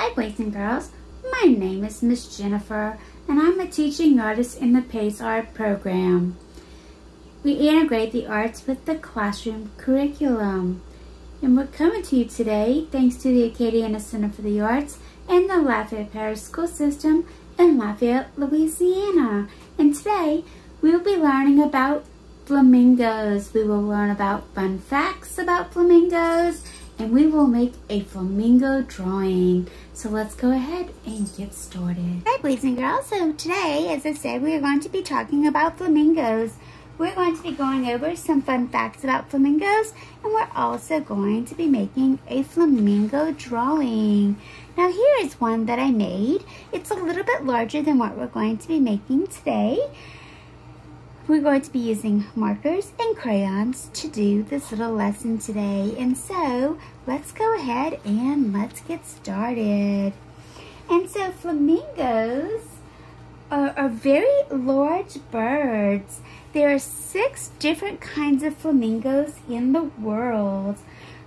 Hi boys and girls, my name is Miss Jennifer and I'm a teaching artist in the PACE Art program. We integrate the arts with the classroom curriculum. And we're coming to you today thanks to the Acadiana Center for the Arts and the Lafayette Parish School System in Lafayette, Louisiana. And today we will be learning about flamingos. We will learn about fun facts about flamingos and we will make a flamingo drawing. So let's go ahead and get started. Hi boys and girls, so today, as I said, we are going to be talking about flamingos. We're going to be going over some fun facts about flamingos and we're also going to be making a flamingo drawing. Now here is one that I made. It's a little bit larger than what we're going to be making today. We're going to be using markers and crayons to do this little lesson today. And so let's go ahead and let's get started. And so flamingos are, are very large birds. There are six different kinds of flamingos in the world.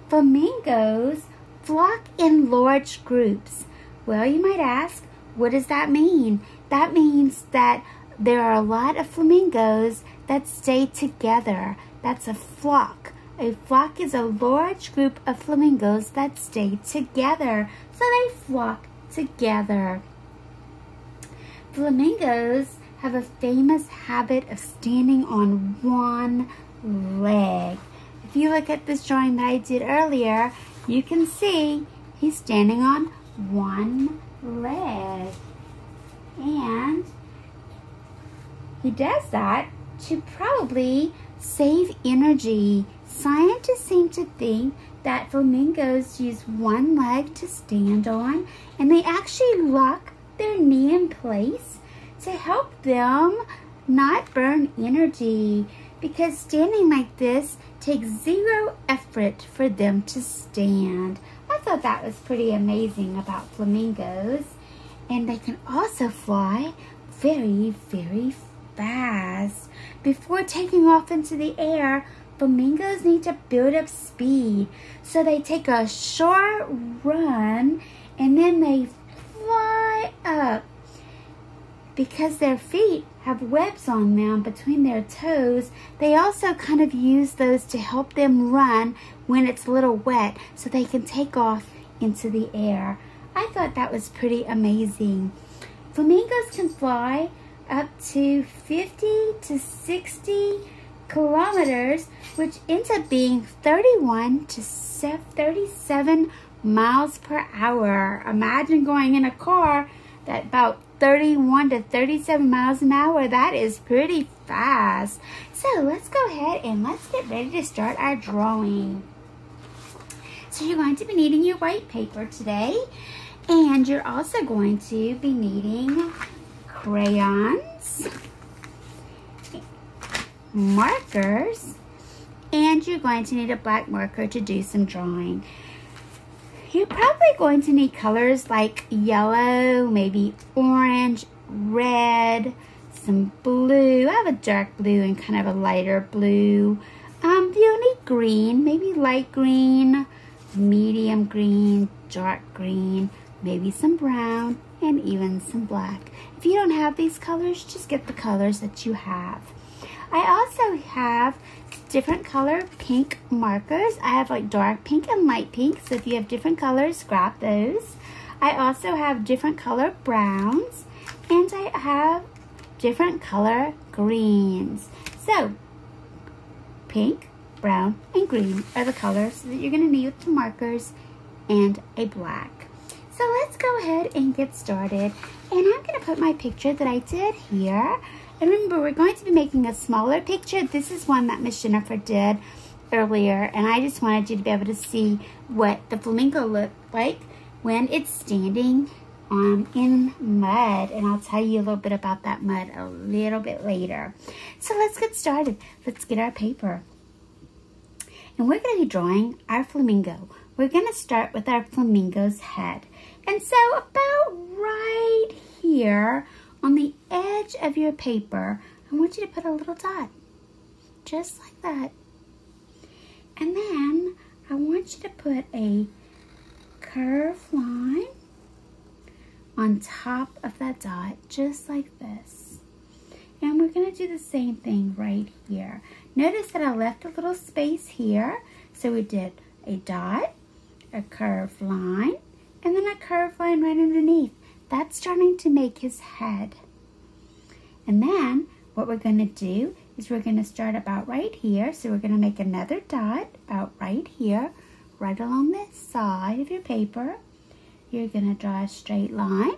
Flamingos flock in large groups. Well, you might ask, what does that mean? That means that there are a lot of flamingos that stay together. That's a flock. A flock is a large group of flamingos that stay together. So they flock together. Flamingos have a famous habit of standing on one leg. If you look at this drawing that I did earlier, you can see he's standing on one leg. And he does that to probably save energy. Scientists seem to think that flamingos use one leg to stand on and they actually lock their knee in place to help them not burn energy because standing like this takes zero effort for them to stand. I thought that was pretty amazing about flamingos. And they can also fly very, very fast. Before taking off into the air, flamingos need to build up speed. So they take a short run and then they fly up. Because their feet have webs on them between their toes, they also kind of use those to help them run when it's a little wet so they can take off into the air. I thought that was pretty amazing. Flamingos can fly up to 50 to 60 kilometers, which ends up being 31 to 37 miles per hour. Imagine going in a car that about 31 to 37 miles an hour. That is pretty fast. So let's go ahead and let's get ready to start our drawing. So you're going to be needing your white paper today. And you're also going to be needing crayons, markers, and you're going to need a black marker to do some drawing. You're probably going to need colors like yellow, maybe orange, red, some blue. I have a dark blue and kind of a lighter blue. Um, you'll need green, maybe light green, medium green, dark green, maybe some brown, and even some black. If you don't have these colors, just get the colors that you have. I also have different color pink markers. I have like dark pink and light pink, so if you have different colors, grab those. I also have different color browns, and I have different color greens. So, pink, brown, and green are the colors that you're going to need with the markers and a black. So let's go ahead and get started. And I'm going to put my picture that I did here. And remember, we're going to be making a smaller picture. This is one that Miss Jennifer did earlier. And I just wanted you to be able to see what the flamingo looked like when it's standing um, in mud. And I'll tell you a little bit about that mud a little bit later. So let's get started. Let's get our paper. And we're going to be drawing our flamingo. We're going to start with our flamingo's head. And so about right here on the edge of your paper, I want you to put a little dot, just like that. And then I want you to put a curved line on top of that dot, just like this. And we're going to do the same thing right here. Notice that I left a little space here. So we did a dot, a curved line, and then a curved line right underneath. That's starting to make his head. And then what we're going to do is we're going to start about right here. So we're going to make another dot about right here, right along this side of your paper. You're going to draw a straight line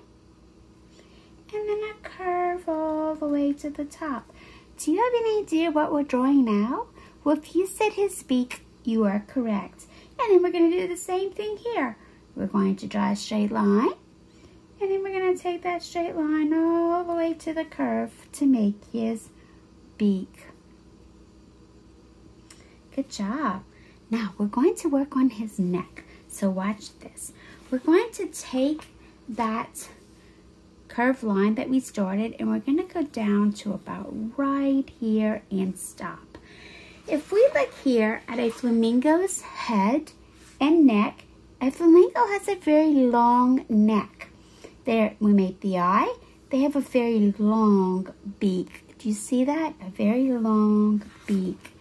and then a curve all the way to the top. Do you have any idea what we're drawing now? Well, if you said his beak, you are correct. And then we're going to do the same thing here. We're going to draw a straight line. And then we're going to take that straight line all the way to the curve to make his beak. Good job. Now we're going to work on his neck. So watch this. We're going to take that curved line that we started and we're going to go down to about right here and stop. If we look here at a flamingo's head and neck, a flamingo has a very long neck. There, we made the eye. They have a very long beak. Do you see that? A very long beak.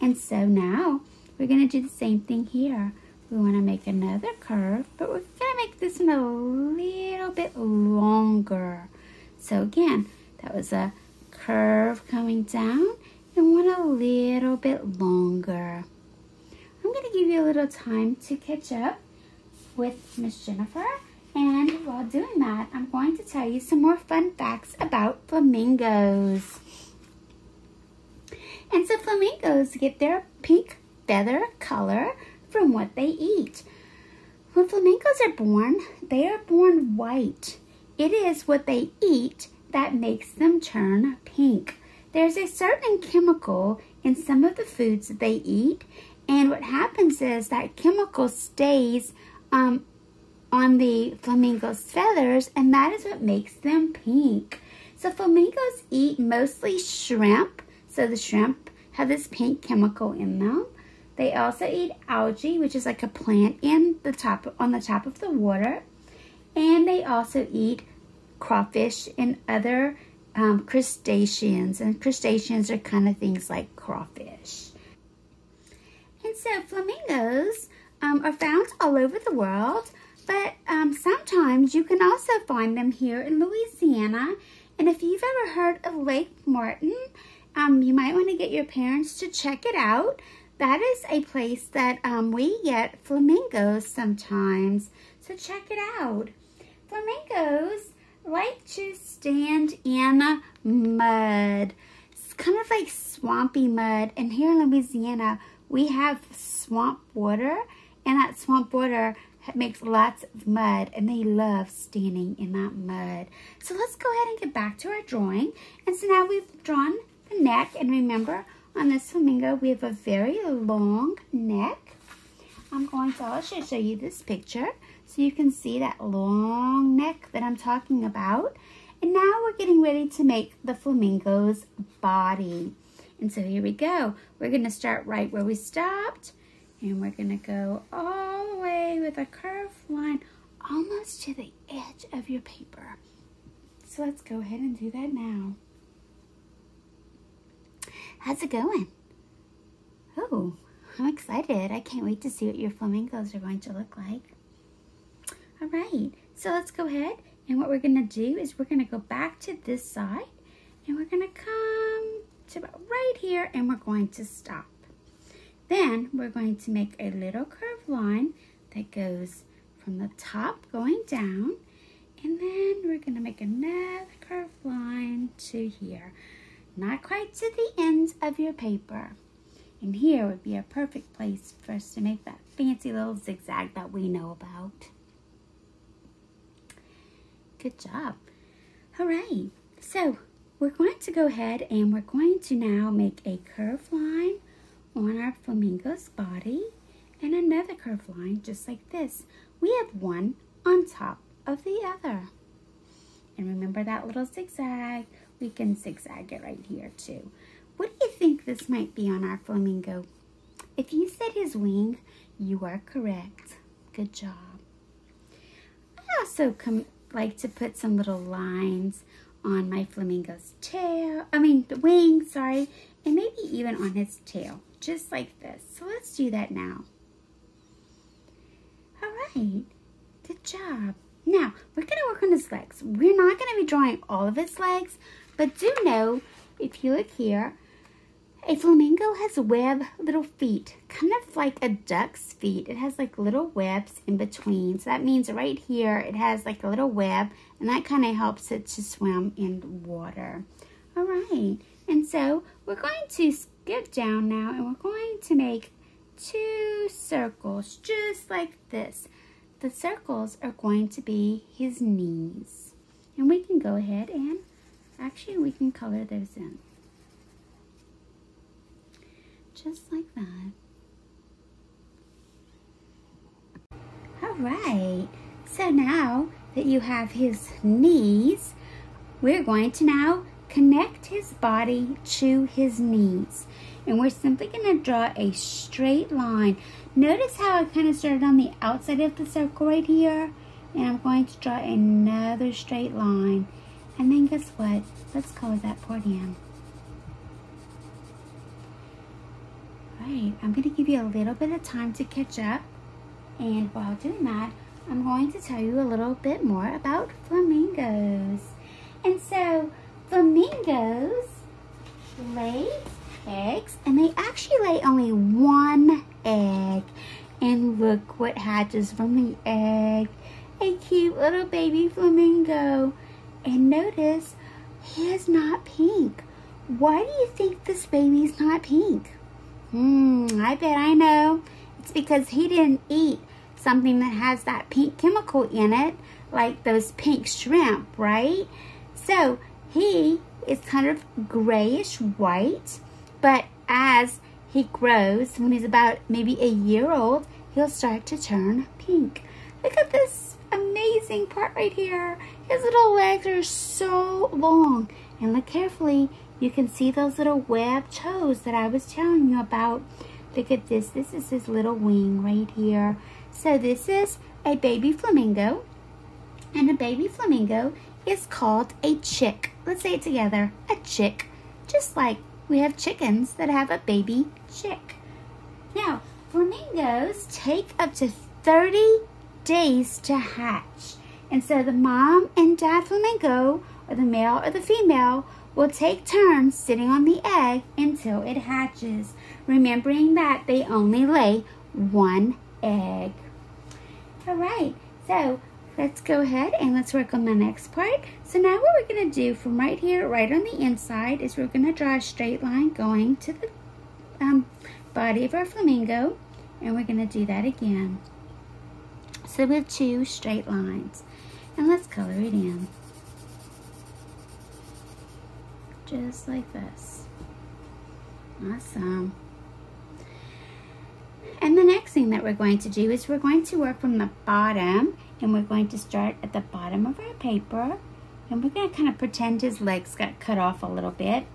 And so now we're going to do the same thing here. We want to make another curve, but we're going to make this one a little bit longer. So again, that was a curve coming down and one a little bit longer. I'm going to give you a little time to catch up with Miss Jennifer. And while doing that, I'm going to tell you some more fun facts about flamingos. And so flamingos get their pink feather color from what they eat. When flamingos are born, they are born white. It is what they eat that makes them turn pink. There's a certain chemical in some of the foods that they eat, and what happens is that chemical stays um, on the flamingo's feathers, and that is what makes them pink. So flamingos eat mostly shrimp, so the shrimp have this pink chemical in them. They also eat algae, which is like a plant in the top on the top of the water. And they also eat crawfish and other um, crustaceans. And crustaceans are kind of things like crawfish. And so flamingos um, are found all over the world, but um, sometimes you can also find them here in Louisiana. And if you've ever heard of Lake Martin, um, you might want to get your parents to check it out that is a place that um, we get flamingos sometimes. So check it out. Flamingos like to stand in mud. It's kind of like swampy mud. And here in Louisiana, we have swamp water. And that swamp water makes lots of mud. And they love standing in that mud. So let's go ahead and get back to our drawing. And so now we've drawn the neck. And remember, on this flamingo, we have a very long neck. I'm going to also show you this picture so you can see that long neck that I'm talking about. And now we're getting ready to make the flamingo's body. And so here we go. We're going to start right where we stopped. And we're to go all the way with a curved line almost to the edge of your paper. So let's go ahead and do that now. How's it going? Oh, I'm excited. I can't wait to see what your flamingos are going to look like. All right, so let's go ahead. And what we're to do is we're to go back to this side. And we're to come to about right here and we're going to stop. Then we're going to make a little curved line that goes from the top going down. And then we're going to make another curved line to here not quite to the end of your paper. And here would be a perfect place for us to make that fancy little zigzag that we know about. Good job. Right, so we're going to go ahead and we're going to now make a curved line on our flamingo's body and another curved line just like this. We have one on top of the other. And remember that little zigzag we can zigzag it right here too. What do you think this might be on our flamingo? If you said his wing, you are correct. Good job. I also like to put some little lines on my flamingo's tail, I mean the wing, sorry, and maybe even on his tail, just like this. So let's do that now. All right, good job. Now, we're to work on his legs. We're not to be drawing all of his legs, but do know, if you look here, a flamingo has web little feet, kind of like a duck's feet. It has like little webs in between. So that means right here, it has like a little web, and that kind of helps it to swim in water. All right, and so we're going to skip down now, and we're going to make two circles, just like this. The circles are going to be his knees. And we can go ahead and, actually we can color those in just like that. All right, so now that you have his knees, we're going to now connect his body to his knees. And we're simply going to draw a straight line. Notice how I kind of started on the outside of the circle right here. And I'm going to draw another straight line. And then guess what? Let's color that part in. right, I'm going to give you a little bit of time to catch up. And while doing that, I'm going to tell you a little bit more about flamingos. And so, flamingos lay eggs, and they actually lay only one egg. And look what hatches from the egg. A cute little baby flamingo. And notice, he is not pink. Why do you think this baby's not pink? Hmm, I bet I know. It's because he didn't eat something that has that pink chemical in it, like those pink shrimp, right? So he is kind of grayish white, but as he grows, when he's about maybe a year old, he'll start to turn pink. Look at this amazing part right here. His little legs are so long. And look carefully, you can see those little web toes that I was telling you about. Look at this. This is his little wing right here. So this is a baby flamingo. And a baby flamingo is called a chick. Let's say it together. A chick. Just like we have chickens that have a baby chick. Now, flamingos take up to 30 days to hatch. And so the mom and dad flamingo, or the male or the female, will take turns sitting on the egg until it hatches, remembering that they only lay one egg. All right, so let's go ahead and let's work on the next part. So now what we're going to do from right here, right on the inside, is we're going to draw a straight line going to the um, body of our flamingo, and we're going to do that again. So with two straight lines, and let's color it in just like this. Awesome. And the next thing that we're going to do is we're going to work from the bottom and we're going to start at the bottom of our paper and we're going to kind of pretend his legs got cut off a little bit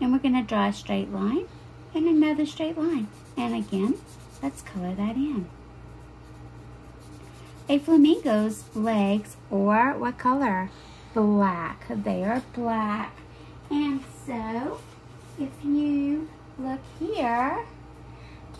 and we're going to draw a straight line and another straight line. And again, let's color that in. A flamingo's legs are what color? Black. They are black. And so, if you look here,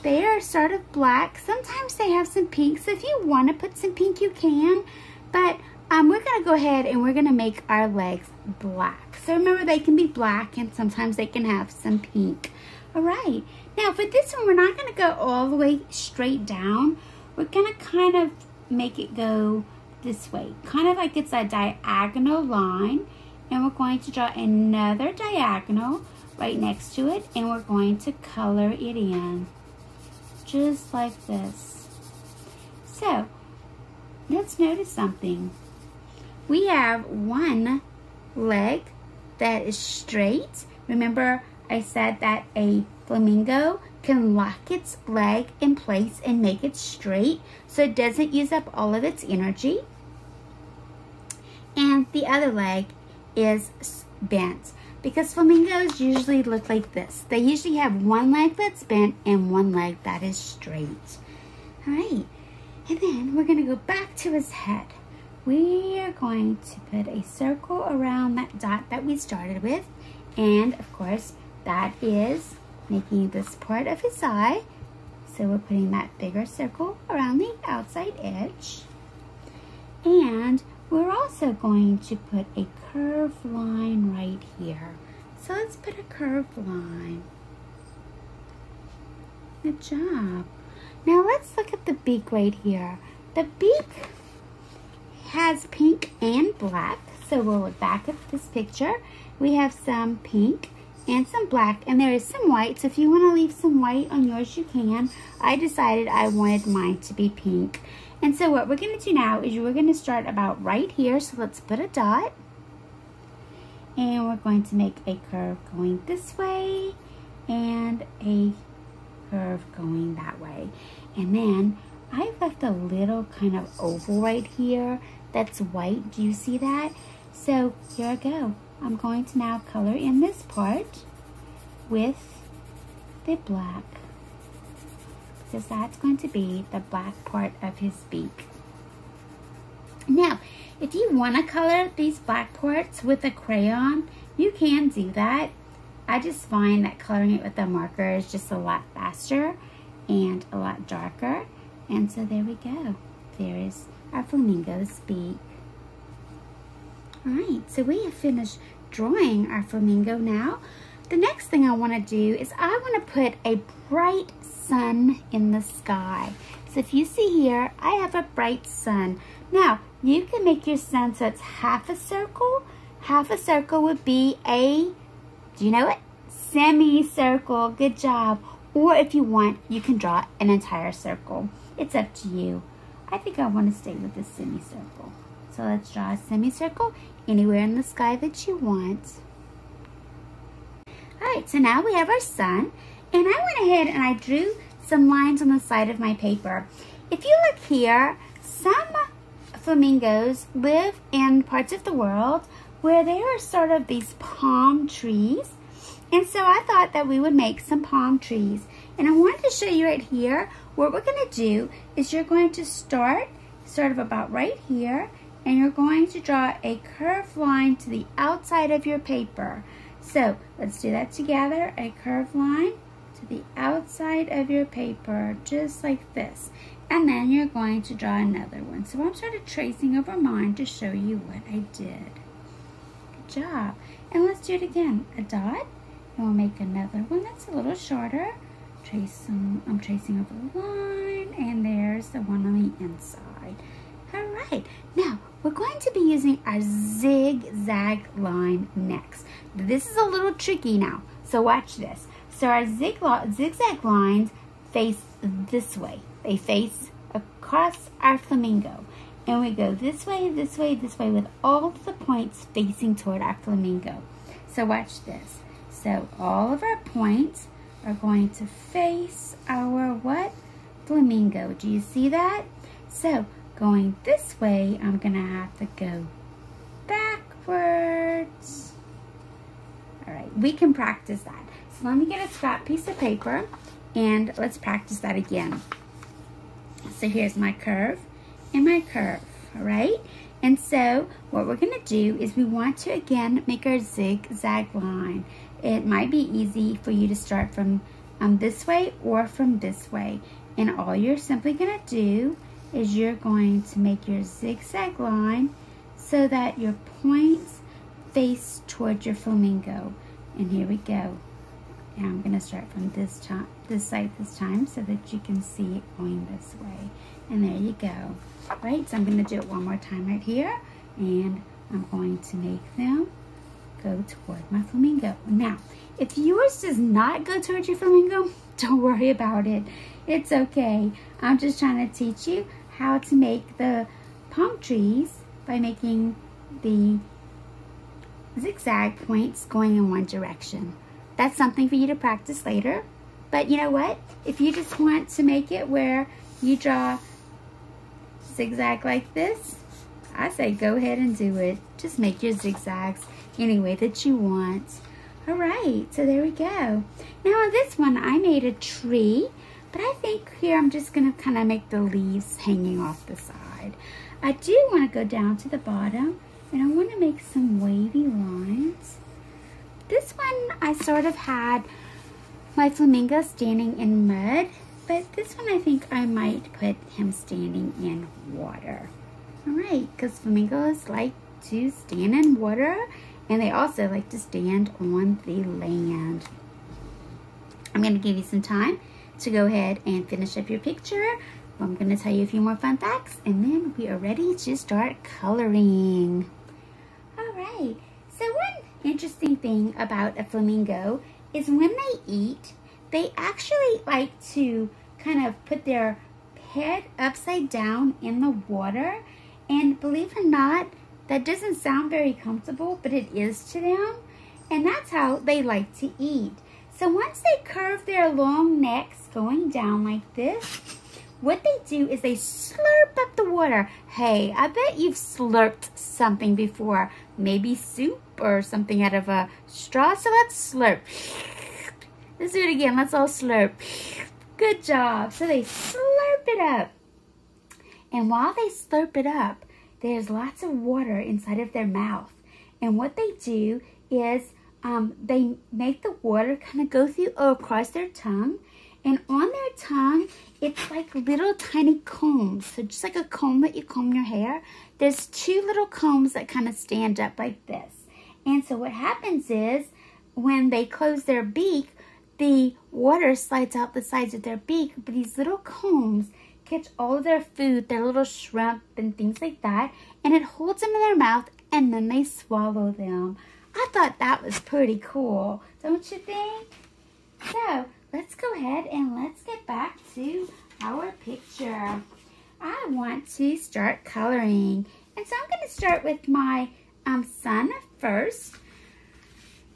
they are sort of black. Sometimes they have some pink, so if you want to put some pink, you can. But um, we're to go ahead and we're to make our legs black. So remember, they can be black and sometimes they can have some pink. All right. Now, for this one, we're not to go all the way straight down. We're to kind of make it go this way, kind of like it's a diagonal line and we're going to draw another diagonal right next to it and we're going to color it in just like this. So let's notice something. We have one leg that is straight. Remember I said that a flamingo can lock its leg in place and make it straight so it doesn't use up all of its energy. And the other leg is bent because flamingos usually look like this. They usually have one leg that's bent and one leg that is straight. All right, and then we're gonna go back to his head. We are going to put a circle around that dot that we started with. And of course, that is making this part of his eye. So we're putting that bigger circle around the outside edge. And we're also going to put a curved line right here. So let's put a curved line. Good job. Now let's look at the beak right here. The beak has pink and black. So we'll look back at this picture. We have some pink and some black and there is some white. So if you want to leave some white on yours, you can. I decided I wanted mine to be pink. And so what we're going to do now is we're going to start about right here. So let's put a dot. And we're going to make a curve going this way and a curve going that way. And then I left a little kind of oval right here that's white. Do you see that? So here I go. I'm going to now color in this part with the black because that's going to be the black part of his beak. Now, if you want to color these black parts with a crayon, you can do that. I just find that coloring it with a marker is just a lot faster and a lot darker. And so there we go. There is our flamingo's beak. Alright, so we have finished drawing our flamingo now. The next thing I want to do is I want to put a bright sun in the sky. So if you see here, I have a bright sun. Now, you can make your sun so it's half a circle. Half a circle would be a, do you know it? Semicircle, good job. Or if you want, you can draw an entire circle. It's up to you. I think I want to stay with the semicircle. So let's draw a semicircle anywhere in the sky that you want. Alright, so now we have our sun. And I went ahead and I drew some lines on the side of my paper. If you look here, some flamingos live in parts of the world where there are sort of these palm trees. And so I thought that we would make some palm trees. And I wanted to show you right here, what we're gonna do is you're going to start sort of about right here, and you're going to draw a curved line to the outside of your paper. So let's do that together, a curved line to the outside of your paper, just like this. And then you're going to draw another one. So I'm sort of tracing over mine to show you what I did. Good job. And let's do it again. A dot, and we'll make another one that's a little shorter. I'm tracing over line, and there's the one on the inside. All right, now we're going to be using our zigzag line next. This is a little tricky now, so watch this. So our zig zigzag lines face this way. They face across our flamingo. And we go this way, this way, this way with all the points facing toward our flamingo. So watch this. So all of our points are going to face our what? Flamingo. Do you see that? So going this way, I'm going to have to go backwards. All right, we can practice that. So let me get a scrap piece of paper and let's practice that again. So here's my curve and my curve, all right? And so what we're gonna do is we want to again make our zigzag line. It might be easy for you to start from um, this way or from this way. And all you're simply gonna do is you're going to make your zigzag line so that your points face towards your flamingo. And here we go. And I'm going to start from this, time, this side this time so that you can see it going this way. And there you go. Right, so I'm going to do it one more time right here. And I'm going to make them go toward my flamingo. Now, if yours does not go towards your flamingo, don't worry about it. It's okay. I'm just trying to teach you how to make the palm trees by making the zigzag points going in one direction. That's something for you to practice later. But you know what? If you just want to make it where you draw zigzag like this, I say go ahead and do it. Just make your zigzags any way that you want. All right, so there we go. Now on this one, I made a tree But I think here I'm just gonna kind of make the leaves hanging off the side. I do want to go down to the bottom and I want to make some wavy lines. This one I sort of had my flamingo standing in mud, but this one I think I might put him standing in water. All right, because flamingos like to stand in water and they also like to stand on the land. I'm going to give you some time to go ahead and finish up your picture. I'm going to tell you a few more fun facts and then we are ready to start coloring. All right, so one interesting thing about a flamingo is when they eat, they actually like to kind of put their head upside down in the water. And believe it or not, that doesn't sound very comfortable, but it is to them. And that's how they like to eat. So once they curve their long necks going down like this, what they do is they slurp up the water. Hey, I bet you've slurped something before. Maybe soup or something out of a straw. So let's slurp. Let's do it again. Let's all slurp. Good job. So they slurp it up. And while they slurp it up, there's lots of water inside of their mouth. And what they do is um, they make the water kind of go through or across their tongue. And on their tongue, it's like little tiny combs. So just like a comb that you comb your hair, there's two little combs that kind of stand up like this. And so what happens is when they close their beak, the water slides out the sides of their beak, but these little combs catch all of their food, their little shrimp and things like that, and it holds them in their mouth and then they swallow them. I thought that was pretty cool, don't you think? So, let's go ahead and let's get back to our picture. I want to start coloring. And so I'm going to start with my um, sun first.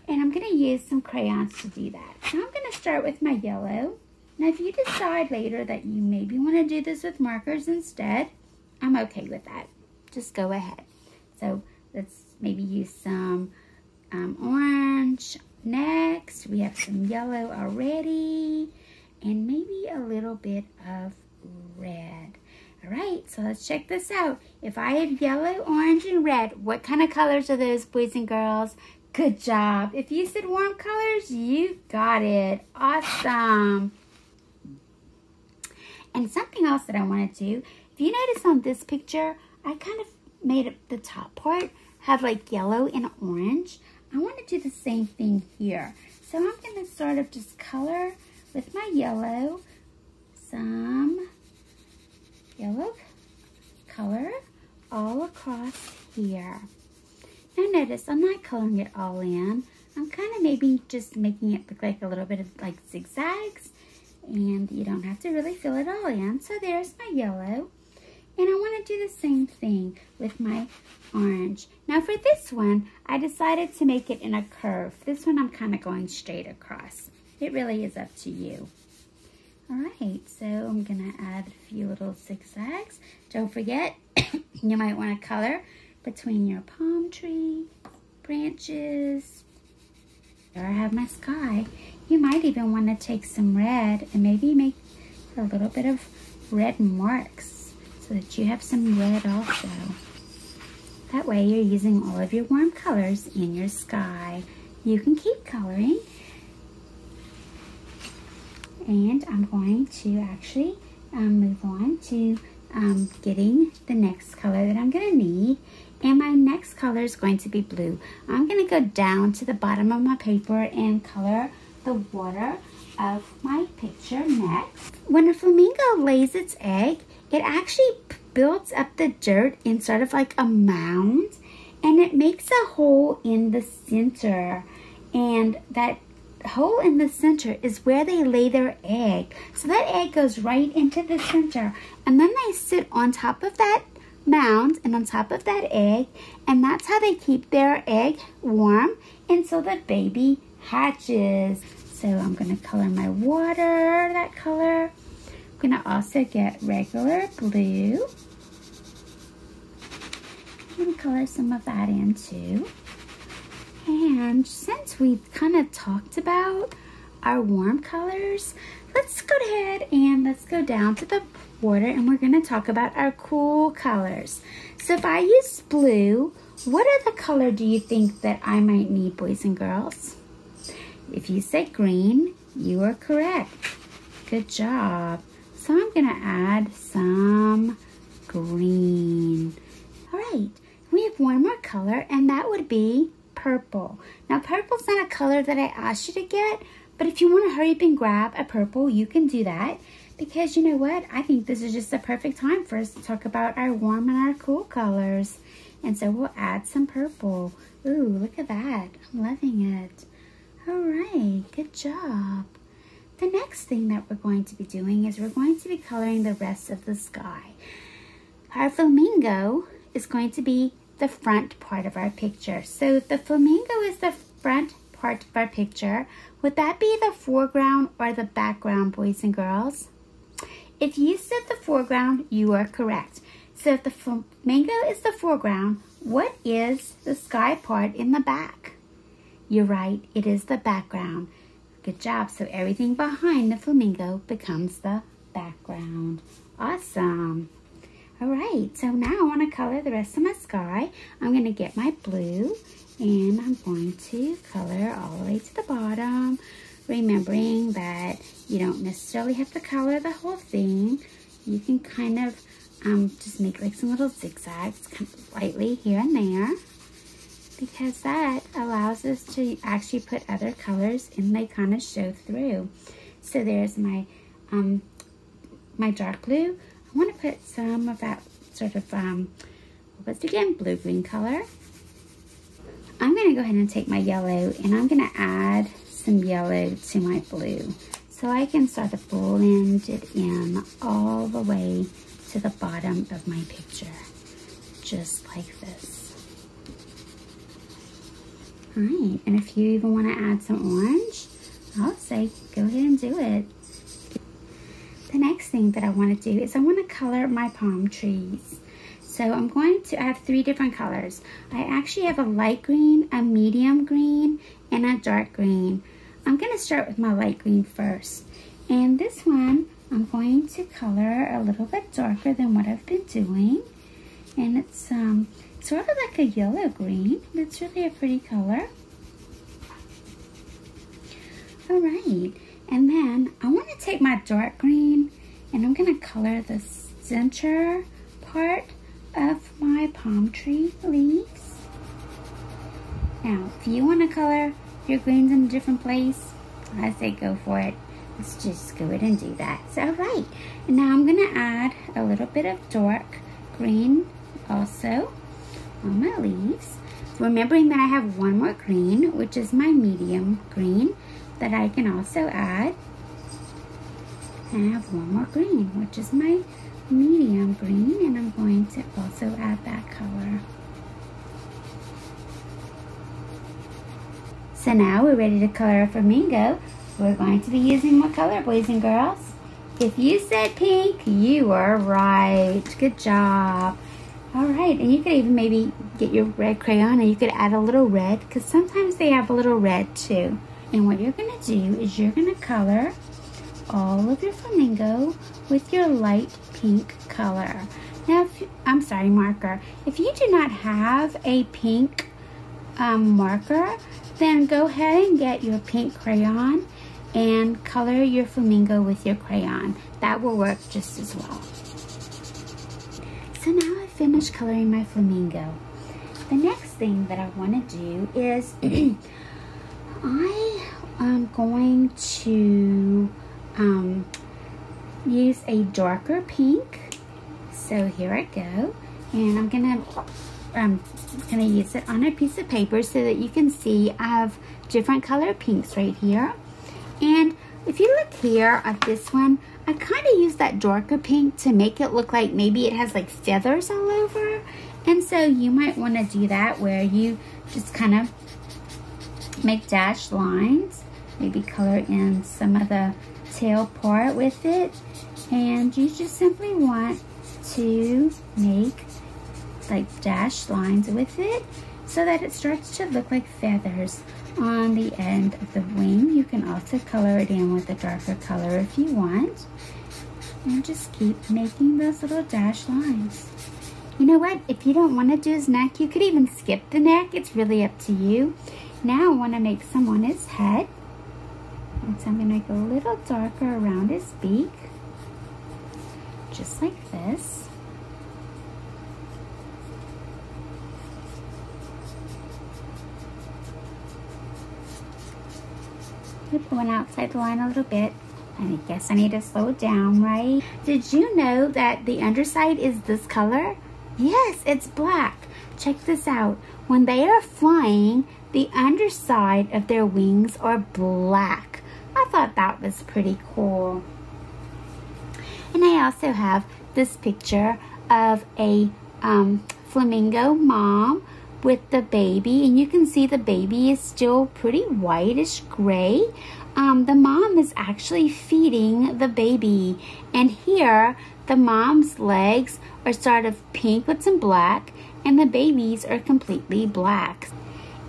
And I'm going to use some crayons to do that. So I'm going to start with my yellow. Now if you decide later that you maybe want to do this with markers instead, I'm okay with that. Just go ahead. So let's maybe use some um, orange next. We have some yellow already and maybe a little bit of red. All right, so let's check this out. If I had yellow, orange, and red, what kind of colors are those, boys and girls? Good job. If you said warm colors, you got it. Awesome. And something else that I want to do, if you notice on this picture, I kind of made the top part have like yellow and orange. I want to do the same thing here. So I'm going to sort of just color with my yellow some yellow color all across here. Now notice I'm not coloring it all in. I'm kind of maybe just making it look like a little bit of like zigzags and you don't have to really fill it all in. So there's my yellow. And I want to do the same thing with my orange. Now for this one, I decided to make it in a curve. This one I'm kind of going straight across. It really is up to you. All right, so I'm gonna add a few little zigzags. Don't forget, you might wanna color between your palm tree branches. There I have my sky. You might even want to take some red and maybe make a little bit of red marks so that you have some red also. That way you're using all of your warm colors in your sky. You can keep coloring. And I'm going to actually um, move on to um, getting the next color that I'm going to need. And my next color is going to be blue. I'm going to go down to the bottom of my paper and color the water of my picture next. When a flamingo lays its egg, it actually builds up the dirt in sort of like a mound and it makes a hole in the center. And that hole in the center is where they lay their egg. So that egg goes right into the center. And then they sit on top of that mound and on top of that egg. And that's how they keep their egg warm until the baby hatches. So I'm to color my water that color. I'm to also get regular blue. I'm to color some of that in too. And since we've kind of talked about our warm colors, let's go ahead and let's go down to the border and we're going to talk about our cool colors. So if I use blue, what other color do you think that I might need, boys and girls? If you said green, you are correct. Good job. So I'm going to add some green. All right, we have one more color and that would be purple. Now purple's not a color that I asked you to get, but if you want to hurry up and grab a purple, you can do that. Because you know what? I think this is just the perfect time for us to talk about our warm and our cool colors. And so we'll add some purple. Ooh, look at that. I'm loving it. All right, good job. The next thing that we're going to be doing is we're going to be coloring the rest of the sky. Our flamingo is going to be the front part of our picture. So if the flamingo is the front part of our picture, would that be the foreground or the background, boys and girls? If you said the foreground, you are correct. So if the flamingo is the foreground, what is the sky part in the back? You're right, it is the background. Good job. So everything behind the flamingo becomes the background. Awesome. All right, so now I want to color the rest of my sky. I'm going to get my blue and I'm going to color all the way to the bottom remembering that you don't necessarily have to color the whole thing. You can kind of um, just make like some little zigzags kind of lightly here and there because that allows us to actually put other colors and they kind of show through. So there's my um, my dark blue. I want to put some of that sort of, um, what's again, blue-green color. I'm going to go ahead and take my yellow and I'm going to add some yellow to my blue. So I can start to blend it in all the way to the bottom of my picture, just like this. All right, and if you even want to add some orange, I'll say go ahead and do it. The next thing that I want to do is I want to color my palm trees. So I'm going to have three different colors. I actually have a light green, a medium green, and a dark green. I'm going to start with my light green first. And this one, I'm going to color a little bit darker than what I've been doing. And it's um, sort of like a yellow green. It's really a pretty color. All right. And then I want to take my dark green and I'm going to color the center part of my palm tree leaves. Now, if you want to color your greens in a different place, I say go for it. Let's just go ahead and do that. So, all right. And now I'm going to add a little bit of dark green also on my leaves. Remembering that I have one more green, which is my medium green, that I can also add. And I have one more green, which is my medium green, and I'm going to also add that color. So now we're ready to color a flamingo. We're going to be using what color, boys and girls? If you said pink, you are right. Good job. All right, and you could even maybe get your red crayon and you could add a little red because sometimes they have a little red too. And what you're gonna do is you're gonna color all of your flamingo with your light pink color. Now, if, I'm sorry, marker. If you do not have a pink um, marker, then go ahead and get your pink crayon and color your flamingo with your crayon. That will work just as well. So now I've finished coloring my flamingo. The next thing that I want to do is I am going to um, use a darker pink. So here I go. And I'm gonna I'm gonna use it on a piece of paper so that you can see I have different color pinks right here. And if you look here at this one, I kind of use that darker pink to make it look like maybe it has like feathers all over. And so you might want to do that where you just kind of make dashed lines. Maybe color in some of the tail part with it. And you just simply want to make like dashed lines with it so that it starts to look like feathers on the end of the wing. You can also color it in with a darker color if you want. And just keep making those little dash lines. You know what? If you don't want to do his neck, you could even skip the neck. It's really up to you. Now I want to make some on his head. And so I'm going to go a little darker around his beak. Just like this. It went outside the line a little bit. And I guess I need to slow it down, right? Did you know that the underside is this color? Yes, it's black. Check this out. When they are flying, the underside of their wings are black. I thought that was pretty cool. And I also have this picture of a um, flamingo mom with the baby. And you can see the baby is still pretty whitish gray. Um, the mom is actually feeding the baby. And here, the mom's legs are sort of pink with some black. And the babies are completely black.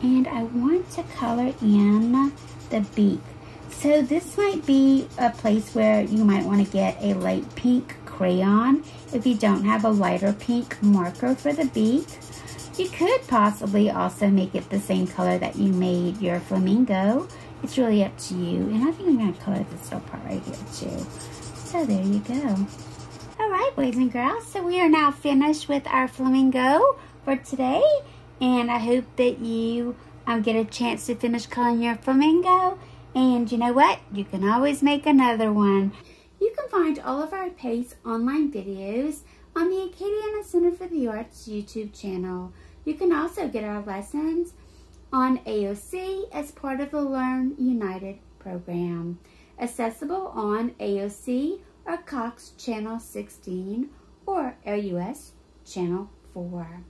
And I want to color in the beak. So this might be a place where you might want to get a light pink crayon if you don't have a lighter pink marker for the beak. You could possibly also make it the same color that you made your flamingo. It's really up to you. And I think I'm going to color this little part right here too. So there you go. All right, boys and girls. So we are now finished with our flamingo for today. And I hope that you um, get a chance to finish coloring your flamingo. And you know what? You can always make another one. You can find all of our PACE online videos on the Acadiana Center for the Arts YouTube channel. You can also get our lessons on AOC as part of the Learn United program. Accessible on AOC or Cox Channel 16 or LUS Channel 4.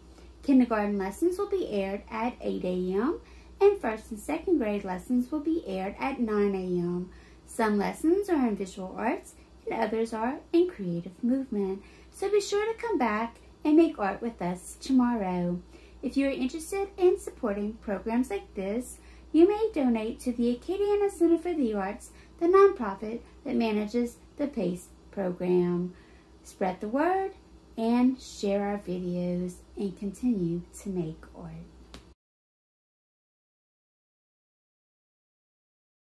Kindergarten lessons will be aired at 8 a.m. and first and second grade lessons will be aired at 9 a.m. Some lessons are in visual arts and others are in creative movement. So be sure to come back and make art with us tomorrow. If you are interested in supporting programs like this, you may donate to the Acadiana Center for the Arts, the nonprofit that manages the PACE program. Spread the word and share our videos and continue to make art.